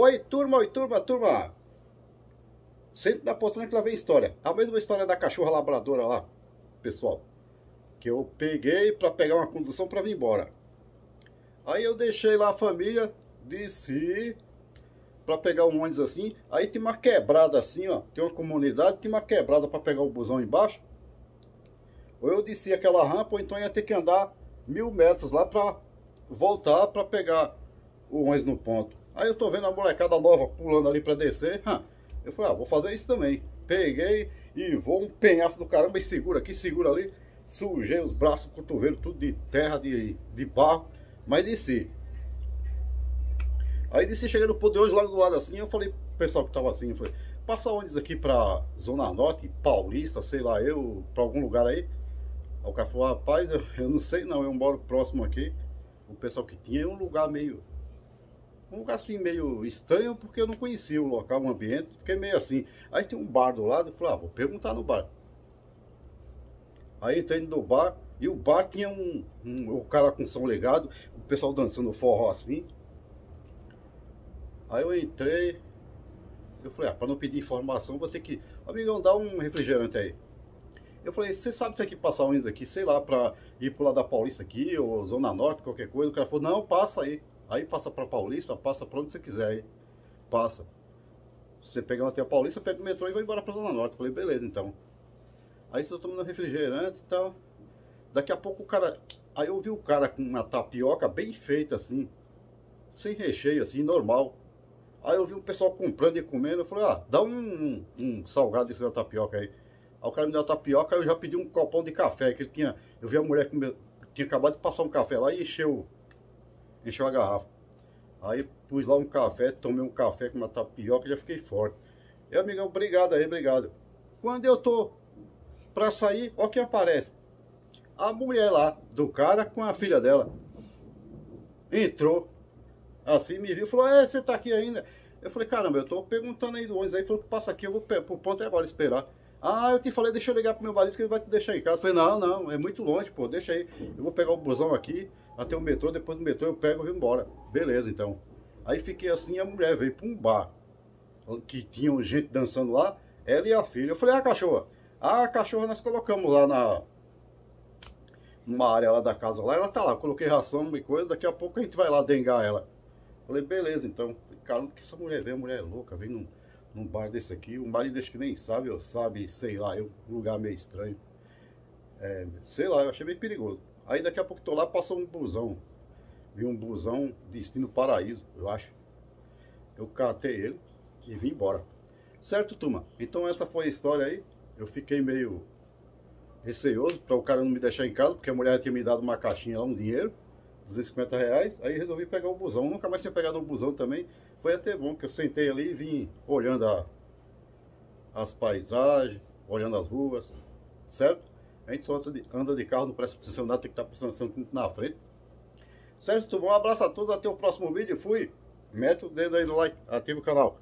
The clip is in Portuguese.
Oi, turma, oi, turma, turma. Sempre da poltrona que lá vem história. A mesma história da cachorra labradora lá, pessoal. Que eu peguei para pegar uma condução para vir embora. Aí eu deixei lá a família, desci para pegar um ônibus assim. Aí tem uma quebrada assim, ó. Tem uma comunidade, tem uma quebrada para pegar o busão embaixo. Ou eu desci aquela rampa, ou então ia ter que andar mil metros lá para voltar para pegar o ônibus no ponto. Aí eu tô vendo a molecada nova pulando ali para descer. Eu falei, ah, vou fazer isso também. Peguei e vou um penhaço do caramba e segura aqui, segura ali. Sujei os braços, cotovelo, tudo de terra, de, de barro. Mas desci. Aí desci, cheguei no hoje lá do lado assim. Eu falei pro pessoal que tava assim, eu falei, passa ônibus aqui pra Zona Norte, Paulista, sei lá, eu, pra algum lugar aí. Aí o cara falou, rapaz, eu, eu não sei não, eu moro próximo aqui. O pessoal que tinha é um lugar meio um lugar assim meio estranho, porque eu não conhecia o local, o ambiente, fiquei meio assim. Aí tem um bar do lado, eu falei, ah, vou perguntar no bar. Aí entrei no bar, e o bar tinha um, um o cara com som ligado, o pessoal dançando forró assim. Aí eu entrei, eu falei, ah, para não pedir informação, vou ter que, amigão, dá um refrigerante aí. Eu falei, você sabe se aqui passar uns aqui, sei lá, para ir pro lado da Paulista aqui, ou Zona Norte, qualquer coisa. O cara falou, não, passa aí. Aí passa para Paulista, passa para onde você quiser aí. Passa. Você pegar até a Paulista, pega o metrô e vai embora para Zona Norte. Falei, beleza, então. Aí estou tomando refrigerante e tal. Daqui a pouco o cara. Aí eu vi o cara com uma tapioca bem feita assim. Sem recheio, assim, normal. Aí eu vi o pessoal comprando e comendo. Eu falei, ah, dá um, um, um salgado desse da tapioca aí. Aí o cara me deu a tapioca, eu já pedi um copão de café, que ele tinha. Eu vi a mulher que tinha acabado de passar um café lá e encheu encheu a garrafa. Aí pus lá um café, tomei um café com uma tapioca e já fiquei forte. E amigão, obrigado aí, obrigado. Quando eu tô pra sair, ó quem aparece. A mulher lá do cara com a filha dela. Entrou, assim, me viu, falou, é, você tá aqui ainda? Eu falei, caramba, eu tô perguntando aí do ônibus aí, falou que passa aqui, eu vou pro ponto agora esperar. Ah, eu te falei, deixa eu ligar pro meu marido que ele vai te deixar em casa. Eu falei, não, não, é muito longe, pô, deixa aí. Eu vou pegar o busão aqui, até o metrô, depois do metrô eu pego e vou embora. Beleza, então. Aí fiquei assim, a mulher veio para um bar, que tinha gente dançando lá, ela e a filha. Eu falei, ah, cachorra. Ah, a cachorra nós colocamos lá na... Numa área lá da casa lá, ela tá lá, coloquei ração e coisa, daqui a pouco a gente vai lá dengar ela. Falei, beleza, então. Cara, que essa mulher vem, a mulher é louca, vem num, num bar desse aqui, o marido acho que nem sabe, eu sabe, sei lá, eu, um lugar meio estranho. É, sei lá, eu achei bem perigoso. Aí daqui a pouco tô lá, passou um busão. Vi um busão destino paraíso, eu acho. Eu catei ele e vim embora. Certo, turma? Então essa foi a história aí. Eu fiquei meio receoso para o cara não me deixar em casa, porque a mulher tinha me dado uma caixinha lá, um dinheiro, 250 reais. Aí resolvi pegar o busão. Nunca mais tinha pegado um busão também. Foi até bom, que eu sentei ali e vim olhando a, as paisagens, olhando as ruas, certo? A gente só anda de carro, não presta atenção nada, tem que estar prestando atenção na frente. Certo? Um abraço a todos, até o próximo vídeo. Fui. Mete o dedo aí no like, ativa o canal.